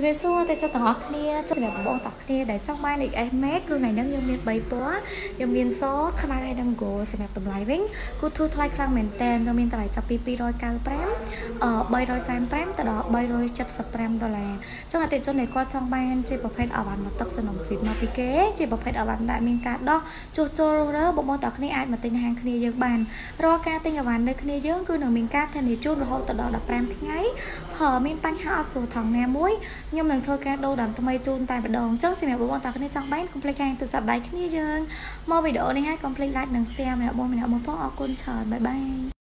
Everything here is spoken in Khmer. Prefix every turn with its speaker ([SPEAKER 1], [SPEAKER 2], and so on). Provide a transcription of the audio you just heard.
[SPEAKER 1] ជំរាបសួរទៅចូលទាំងអស់គ្នាសម្រាប់បងប្អូនទាំងគ្នាដែលចង់បាន XS Max គឺថ្ងៃនេះខ្ញុំមាន3ពណ៌ខ្ញុំមានសខ្មៅហើយនិង Gold សម្រាប់តម្លៃវិញគឺធូរថ្លៃខ្លាំងមែនតើខ្ញុំមានតម្លៃចាប់ពី295អឺ335ទៅដល់375ដុល្លារចឹងអតិជនដែលគាត់ចង់បានជាប្រភេទអវ៉ាន់មកទឹកសនំស៊ីតមកពីគេជាប្រភេទអវ៉ាន់ដែលមានការដោះជួសជុលរើបងប្អូនទាំងគ្នាអាចមកទិញហាងគ្នាយើងបានរាល់ការទិញអវ៉ាន់នៅគ្នាយើងគឺនឹងមានការធានាជូនរហូតដល់15ថ្ងៃព្រោះមានបញ្ហាអត់ស្រួលថងណាមួយខ្ញុំនឹងធ្វើការដូរដើមថ្មីជូនតែម្ដងអញ្ចឹងសម្រាប់បងប្អូនតាគ្នាចង់បានកុំភ្លេចខាងទូរស័ព្ទដៃគ្នាយើងមកវីដេអូនេះហើយកុំភ្លេច like និង share ម្នាក់មួយម្នាក់មួយផងអរគុណច្រើនបាយបាយ